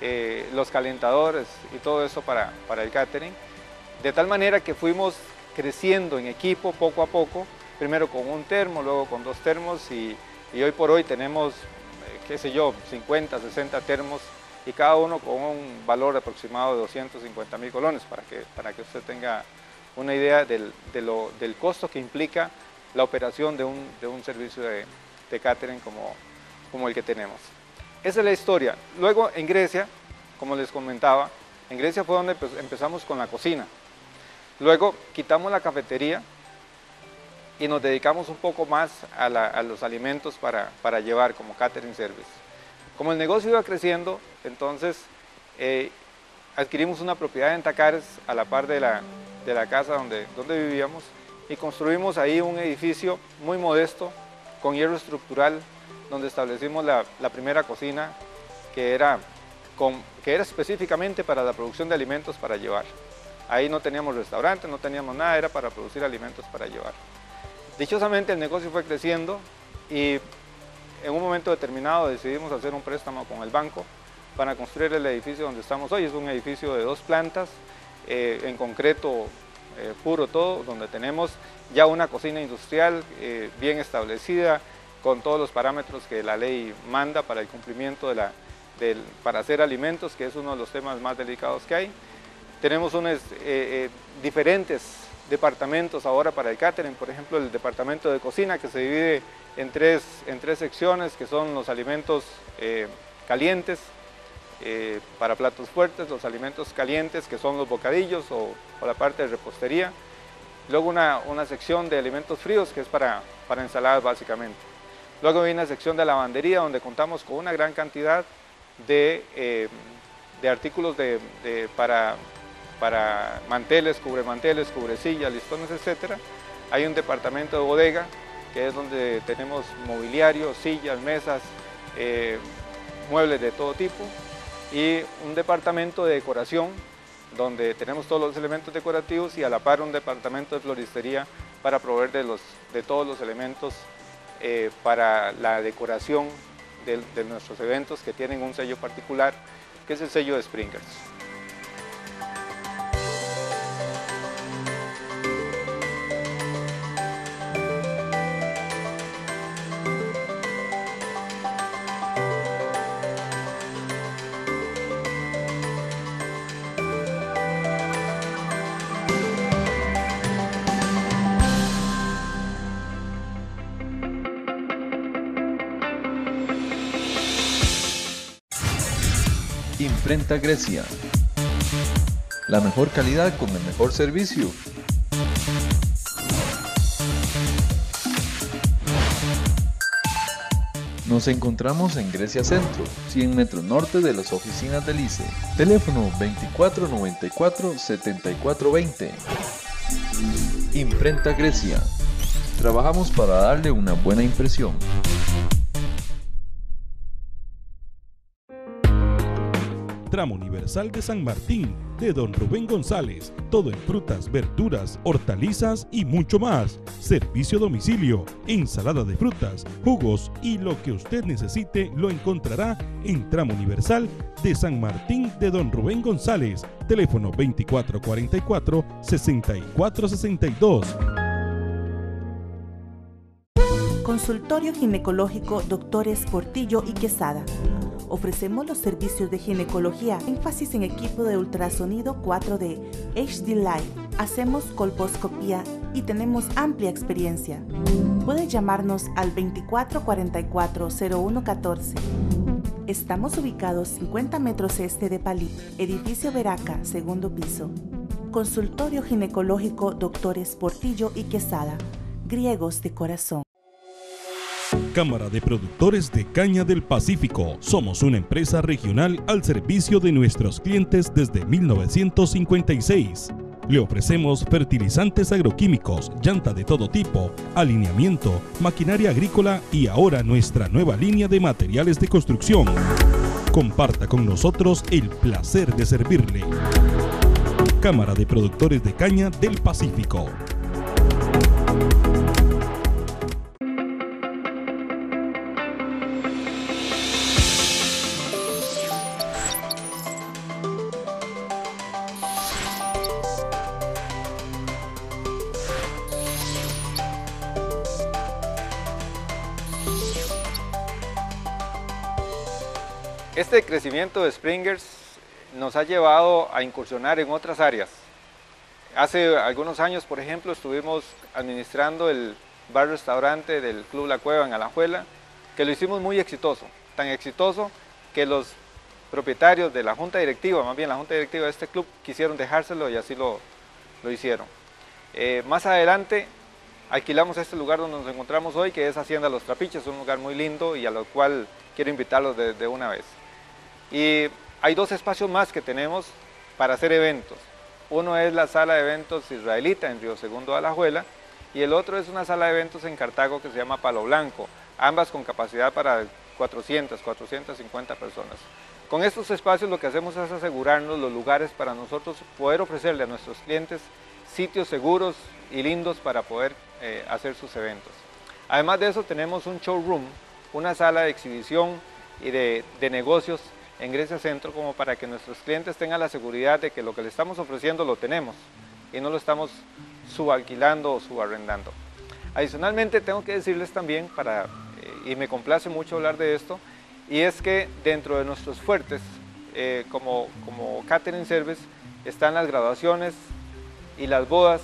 eh, los calentadores y todo eso para, para, el catering. De tal manera que fuimos creciendo en equipo poco a poco, primero con un termo, luego con dos termos y, y hoy por hoy tenemos, qué sé yo, 50, 60 termos y cada uno con un valor aproximado de 250 mil colones para que, para que usted tenga una idea del, del costo que implica la operación de un, de un servicio de, de, catering como, como el que tenemos. Esa es la historia. Luego en Grecia, como les comentaba, en Grecia fue donde empezamos con la cocina. Luego quitamos la cafetería y nos dedicamos un poco más a, a los alimentos para, para llevar como catering service. Como el negocio iba creciendo, entonces eh, adquirimos una propiedad en Tacares a la par de la, de la casa donde, donde vivíamos y construimos ahí un edificio muy modesto con hierro estructural donde establecimos la, primera cocina que era, con, que era específicamente para la producción de alimentos para llevar. Ahí no teníamos restaurante, no teníamos nada, era para producir alimentos para llevar. Dichosamente el negocio fue creciendo y en un momento determinado decidimos hacer un préstamo con el banco para construir el edificio donde estamos hoy. Es un edificio de dos plantas, eh, en concreto eh, puro todo, donde tenemos ya una cocina industrial eh, bien establecida, con todos los parámetros que la ley manda para el cumplimiento de la, para hacer alimentos, que es uno de los temas más delicados que hay. Tenemos unos diferentes departamentos ahora para el catering, por ejemplo el departamento de cocina que se divide en tres, en tres secciones que son los alimentos eh, calientes eh, para platos fuertes, los alimentos calientes que son los bocadillos o, la parte de repostería, luego una, una, sección de alimentos fríos que es para, para ensaladas básicamente. Luego hay una sección de lavandería donde contamos con una gran cantidad de, eh, de artículos de, para, para manteles, cubremanteles, cubrecillas, listones, etc. Hay un departamento de bodega que es donde tenemos mobiliario, sillas, mesas, eh, muebles de todo tipo y un departamento de decoración donde tenemos todos los elementos decorativos y a la par un departamento de floristería para proveer de, los, de todos los elementos eh, para la decoración de, de nuestros eventos que tienen un sello particular que es el sello de Springers. Imprenta Grecia. La mejor calidad con el mejor servicio. Nos encontramos en Grecia Centro, 100 metros norte de las oficinas del ICE. Teléfono 2494-7420. Imprenta Grecia. Trabajamos para darle una buena impresión. Tramo Universal de San Martín, de Don Rubén González. Todo en frutas, verduras, hortalizas y mucho más. Servicio a domicilio, ensalada de frutas, jugos y lo que usted necesite lo encontrará en Tramo Universal de San Martín de Don Rubén González. Teléfono 2444-6462. Consultorio Ginecológico Doctores Portillo y Quesada Ofrecemos los servicios de ginecología, énfasis en equipo de ultrasonido 4D, HD Live. Hacemos colposcopía y tenemos amplia experiencia. Puede llamarnos al 2444-0114. Estamos ubicados 50 metros este de Palí, edificio Veraca, segundo piso. Consultorio ginecológico Doctores Portillo y Quesada, griegos de corazón. Cámara de Productores de Caña del Pacífico. Somos una empresa regional al servicio de nuestros clientes desde 1956. Le ofrecemos fertilizantes agroquímicos, llanta de todo tipo, alineamiento, maquinaria agrícola y ahora nuestra nueva línea de materiales de construcción. Comparta con nosotros el placer de servirle. Cámara de Productores de Caña del Pacífico. Este crecimiento de Springers nos ha llevado a incursionar en otras áreas. Hace algunos años, por ejemplo, estuvimos administrando el bar-restaurante del Club La Cueva en Alajuela, que lo hicimos muy exitoso, tan exitoso que los propietarios de la junta directiva, más bien la junta directiva de este club, quisieron dejárselo y así lo, lo hicieron. Eh, más adelante alquilamos este lugar donde nos encontramos hoy, que es Hacienda Los Trapiches, un lugar muy lindo y a lo cual quiero invitarlos de una vez. Y hay dos espacios más que tenemos para hacer eventos. Uno es la sala de eventos israelita en Río Segundo de Alajuela y el otro es una sala de eventos en Cartago que se llama Palo Blanco, ambas con capacidad para 400, 450 personas. Con estos espacios lo que hacemos es asegurarnos los lugares para nosotros poder ofrecerle a nuestros clientes sitios seguros y lindos para poder eh, hacer sus eventos. Además de eso tenemos un showroom, una sala de exhibición y de, de negocios en Grecia Centro como para que nuestros clientes tengan la seguridad de que lo que le estamos ofreciendo lo tenemos y no lo estamos subalquilando o subarrendando. Adicionalmente tengo que decirles también, eh, y me complace mucho hablar de esto, y es que dentro de nuestros fuertes, eh, como, como catering service, están las graduaciones y las bodas,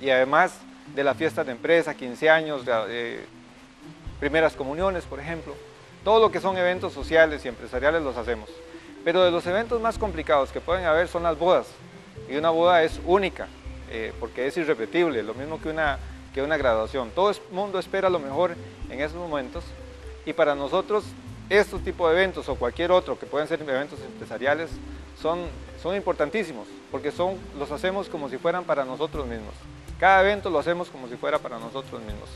y además de las fiestas de empresa, 15 años, eh, primeras comuniones, por ejemplo. Todo lo que son eventos sociales y empresariales los hacemos. Pero de los eventos más complicados que pueden haber son las bodas. Y una boda es única, eh, porque es irrepetible, lo mismo que una, que una graduación. Todo el mundo espera lo mejor en esos momentos. Y para nosotros, estos tipos de eventos o cualquier otro que pueden ser eventos empresariales son, son importantísimos, porque son, los hacemos como si fueran para nosotros mismos. Cada evento lo hacemos como si fuera para nosotros mismos.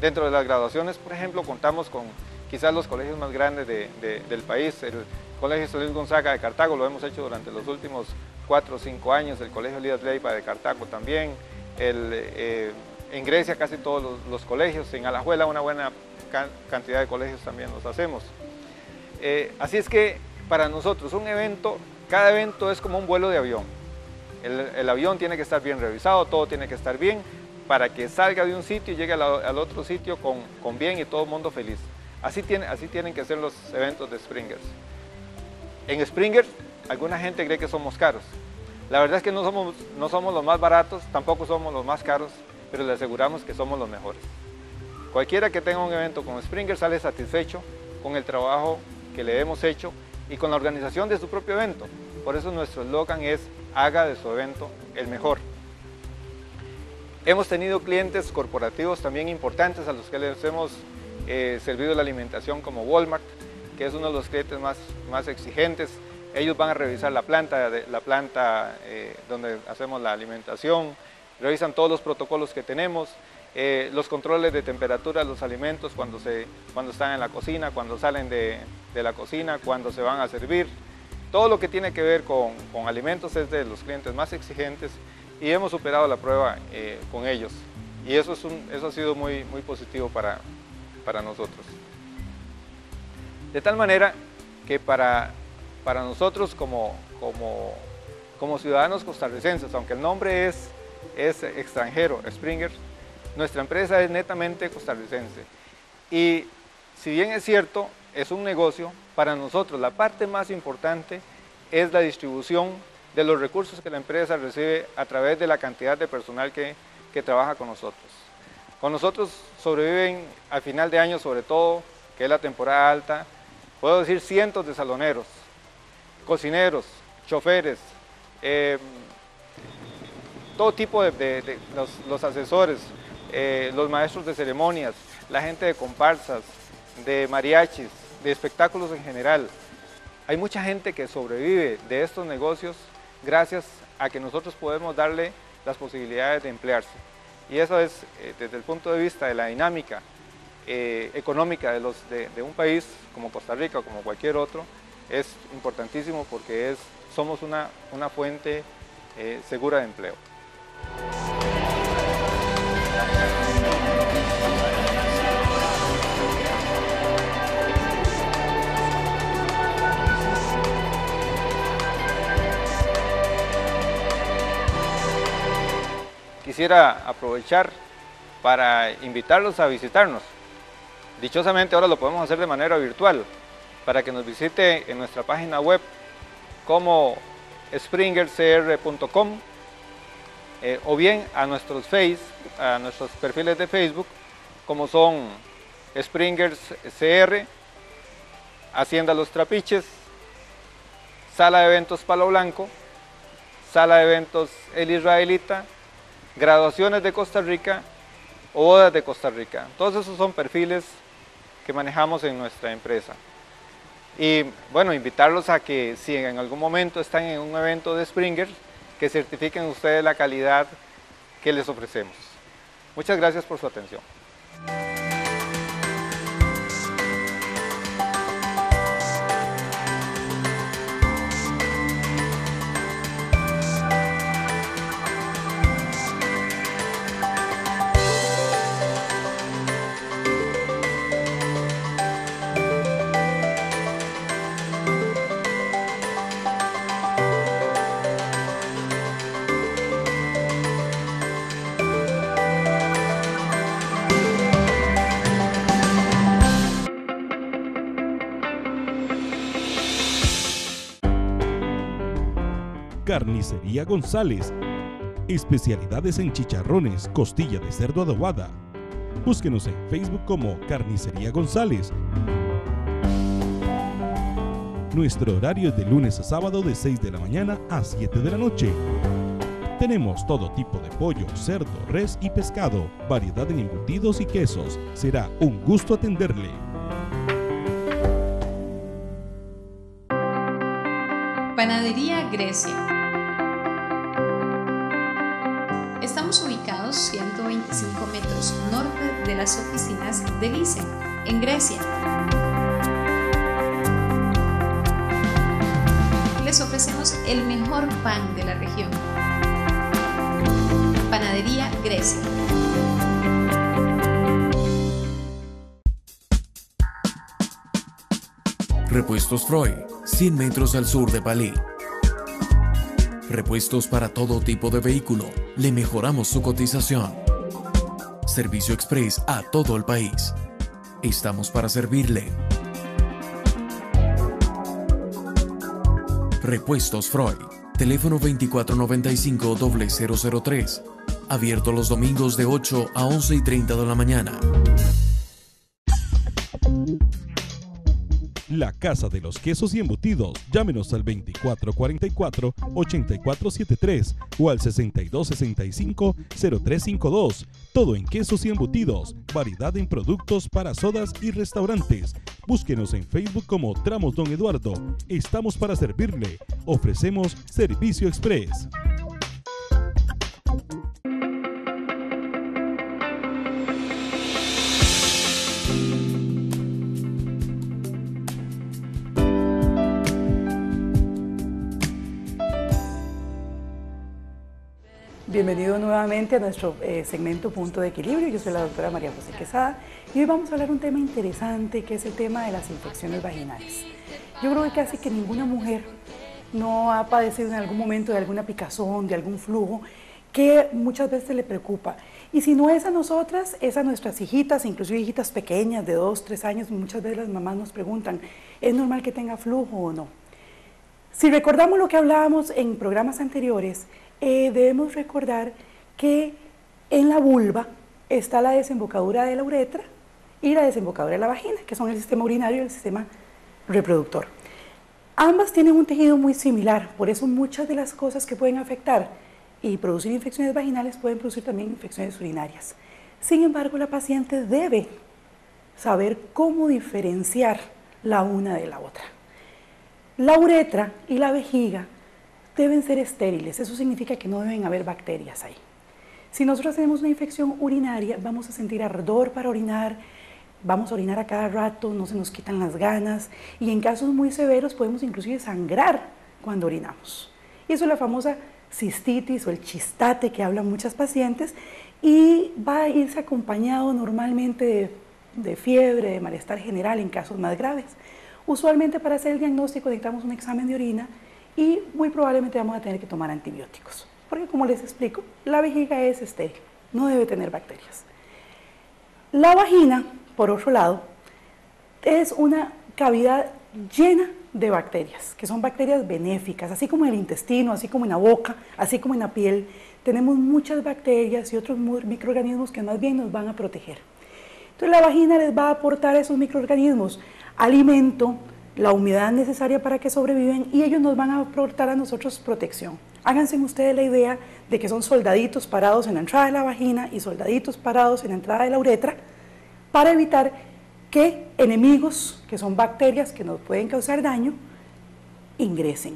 Dentro de las graduaciones, por ejemplo, contamos con quizás los colegios más grandes del país. El Colegio Solís Gonzaga de Cartago lo hemos hecho durante los últimos cuatro o cinco años, el Colegio Lías Leipa de Cartago también, eh, en Grecia casi todos los, colegios, en Alajuela una buena cantidad de colegios también los hacemos. Eh, así es que para nosotros un evento, cada evento es como un vuelo de avión. El, avión tiene que estar bien revisado, todo tiene que estar bien para que salga de un sitio y llegue al, otro sitio con bien y todo el mundo feliz. Así, así tienen que ser los eventos de Springers. En Springer, alguna gente cree que somos caros. La verdad es que no somos, no somos los más baratos, tampoco somos los más caros, pero le aseguramos que somos los mejores. Cualquiera que tenga un evento con Springer sale satisfecho con el trabajo que le hemos hecho y con la organización de su propio evento. Por eso nuestro eslogan es haga de su evento el mejor. Hemos tenido clientes corporativos también importantes a los que les hemos eh, servido la alimentación como Walmart, que es uno de los clientes más, más exigentes. Ellos van a revisar la planta, la planta eh, donde hacemos la alimentación, revisan todos los protocolos que tenemos, eh, los controles de temperatura de los alimentos cuando, se, cuando están en la cocina, cuando salen de, de, la cocina, cuando se van a servir. Todo lo que tiene que ver con, con alimentos es de los clientes más exigentes y hemos superado la prueba con ellos. Y eso, es un, eso ha sido muy, muy positivo para, para nosotros. De tal manera que para, para nosotros como, como, como ciudadanos costarricenses, aunque el nombre es, es extranjero, Springer, nuestra empresa es netamente costarricense. Y si bien es cierto, es un negocio, para nosotros la parte más importante es la distribución de los recursos que la empresa recibe a través de la cantidad de personal que, que trabaja con nosotros. Con nosotros sobreviven al final de año sobre todo, que es la temporada alta, puedo decir cientos de saloneros, cocineros, choferes, em, todo tipo de, los, asesores, eh, los maestros de ceremonias, la gente de comparsas, de mariachis, de espectáculos en general. Hay mucha gente que sobrevive de estos negocios gracias a que nosotros podemos darle las posibilidades de emplearse. Y eso es, eh, desde el punto de vista de la dinámica eh, económica de, los, de, un país como Costa Rica o como cualquier otro, es importantísimo porque es, somos una, una fuente eh, segura de empleo. Quisiera aprovechar para invitarlos a visitarnos. Dichosamente ahora lo podemos hacer de manera virtual, para que nos visite en nuestra página web como springercr.com eh, o bien a nuestros face, a nuestros perfiles de Facebook, como son Springers CR, Hacienda Los Trapiches, Sala de Eventos Palo Blanco, Sala de Eventos El Israelita, graduaciones de Costa Rica o bodas de Costa Rica. Todos esos son perfiles que manejamos en nuestra empresa. Y bueno, invitarlos a que si en algún momento están en un evento de Springer, que certifiquen ustedes la calidad que les ofrecemos. Muchas gracias por su atención. Carnicería González. Especialidades en chicharrones, costilla de cerdo adobada. Búsquenos en Facebook como Carnicería González. Nuestro horario es de lunes a sábado de 6 de la mañana a 7 de la noche. Tenemos todo tipo de pollo, cerdo, res y pescado, variedad en embutidos y quesos. Será un gusto atenderle. Panadería Grecia Estamos ubicados 125 metros norte de las oficinas de Lice, en Grecia. Les ofrecemos el mejor pan de la región. Panadería Grecia. Repuestos Freud, 100 metros al sur de Palí. Repuestos para todo tipo de vehículo. Le mejoramos su cotización. Servicio Express a todo el país. Estamos para servirle. Repuestos Freud. Teléfono 2495-003. Abierto los domingos de 8 a 11 y 30 de la mañana. La Casa de los Quesos y Embutidos. Llámenos al 2444-8473 o al 6265-0352. Todo en quesos y embutidos. Variedad en productos para sodas y restaurantes. Búsquenos en Facebook como Tramos Don Eduardo. Estamos para servirle. Ofrecemos Servicio Express. Bienvenido nuevamente a nuestro eh, segmento Punto de Equilibrio. Yo soy la doctora María José Quesada y hoy vamos a hablar un tema interesante que es el tema de las infecciones vaginales. Yo creo que casi que ninguna mujer no ha padecido en algún momento de alguna picazón, de algún flujo, que muchas veces le preocupa. Y si no es a nosotras, es a nuestras hijitas, inclusive hijitas pequeñas de dos, tres años, muchas veces las mamás nos preguntan, ¿es normal que tenga flujo o no? Si recordamos lo que hablábamos en programas anteriores, eh, debemos recordar que en la vulva está la desembocadura de la uretra y la desembocadura de la vagina, que son el sistema urinario y el sistema reproductor. Ambas tienen un tejido muy similar, por eso muchas de las cosas que pueden afectar y producir infecciones vaginales pueden producir también infecciones urinarias. Sin embargo, la paciente debe saber cómo diferenciar la una de la otra. La uretra y la vejiga deben ser estériles, eso significa que no deben haber bacterias ahí. Si nosotros tenemos una infección urinaria, vamos a sentir ardor para orinar, vamos a orinar a cada rato, no se nos quitan las ganas y en casos muy severos podemos inclusive sangrar cuando orinamos. Y eso es la famosa cistitis o el chistate que hablan muchas pacientes y va a irse acompañado normalmente de, fiebre, de malestar general en casos más graves. Usualmente para hacer el diagnóstico necesitamos un examen de orina y muy probablemente vamos a tener que tomar antibióticos. Porque como les explico, la vejiga es estéril, no debe tener bacterias. La vagina por otro lado, es una cavidad llena de bacterias, que son bacterias benéficas, así como en el intestino, así como en la boca, así como en la piel. Tenemos muchas bacterias y otros microorganismos que más bien nos van a proteger. Entonces la vagina les va a aportar a esos microorganismos alimento, la humedad necesaria para que sobreviven y ellos nos van a aportar a nosotros protección. Háganse ustedes la idea de que son soldaditos parados en la entrada de la vagina y soldaditos parados en la entrada de la uretra para evitar que enemigos, que son bacterias que nos pueden causar daño, ingresen.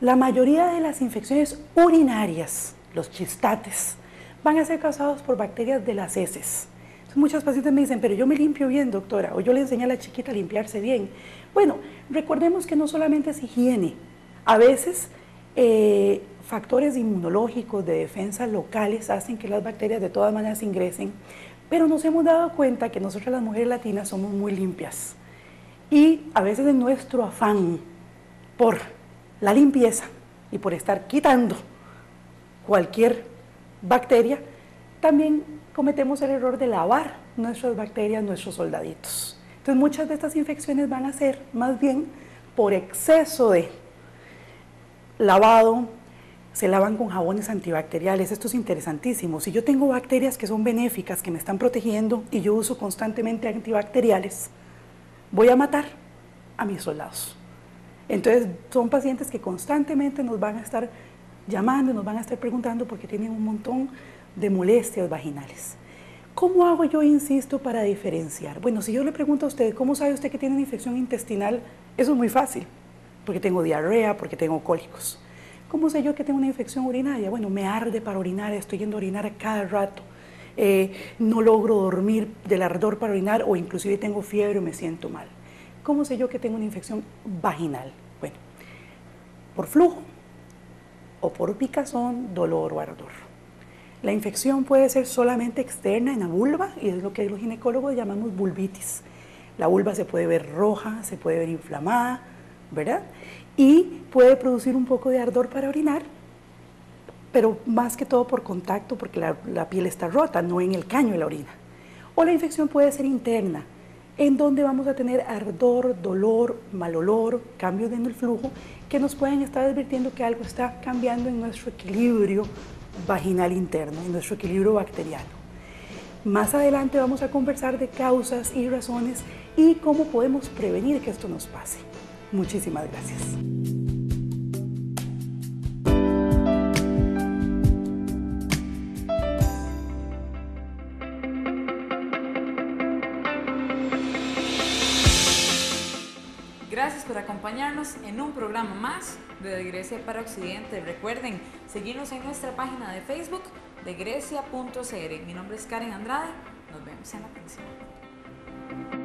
La mayoría de las infecciones urinarias, los chistates, van a ser causados por bacterias de las heces. Muchas pacientes me dicen, pero yo me limpio bien, doctora, o yo le enseñé a la chiquita a limpiarse bien. Bueno, recordemos que no solamente es higiene, a veces eh, factores inmunológicos de defensa locales hacen que las bacterias de todas maneras ingresen, pero nos hemos dado cuenta que nosotros las mujeres latinas somos muy limpias. Y a veces en nuestro afán por la limpieza y por estar quitando cualquier bacteria, también cometemos el error de lavar nuestras bacterias, nuestros soldaditos. Entonces muchas de estas infecciones van a ser más bien por exceso de lavado, se lavan con jabones antibacteriales. Esto es interesantísimo. Si yo tengo bacterias que son benéficas, que me están protegiendo y yo uso constantemente antibacteriales, voy a matar a mis soldados. Entonces, son pacientes que constantemente nos van a estar llamando, nos van a estar preguntando porque tienen un montón de molestias vaginales. ¿Cómo hago yo, insisto, para diferenciar? Bueno, si yo le pregunto a usted, ¿cómo sabe usted que tiene una infección intestinal? Eso es muy fácil, porque tengo diarrea, porque tengo cólicos. ¿Cómo sé yo que tengo una infección urinaria? Bueno, me arde para orinar, estoy yendo a orinar cada rato. Eh, no logro dormir del ardor para orinar o inclusive tengo fiebre o me siento mal. ¿Cómo sé yo que tengo una infección vaginal? Bueno, por flujo o por picazón, dolor o ardor. La infección puede ser solamente externa en la vulva y es lo que los ginecólogos llamamos vulvitis. La vulva se puede ver roja, se puede ver inflamada, ¿verdad? y puede producir un poco de ardor para orinar, pero más que todo por contacto porque la, piel está rota, no en el caño de la orina. O la infección puede ser interna, en donde vamos a tener ardor, dolor, mal olor, cambios en el flujo, que nos pueden estar advirtiendo que algo está cambiando en nuestro equilibrio vaginal interno, en nuestro equilibrio bacteriano. Más adelante vamos a conversar de causas y razones y cómo podemos prevenir que esto nos pase. Muchísimas gracias. Gracias por acompañarnos en un programa más de, Grecia para Occidente. Recuerden seguirnos en nuestra página de Facebook de grecia.cr. Mi nombre es Karen Andrade. Nos vemos en la próxima.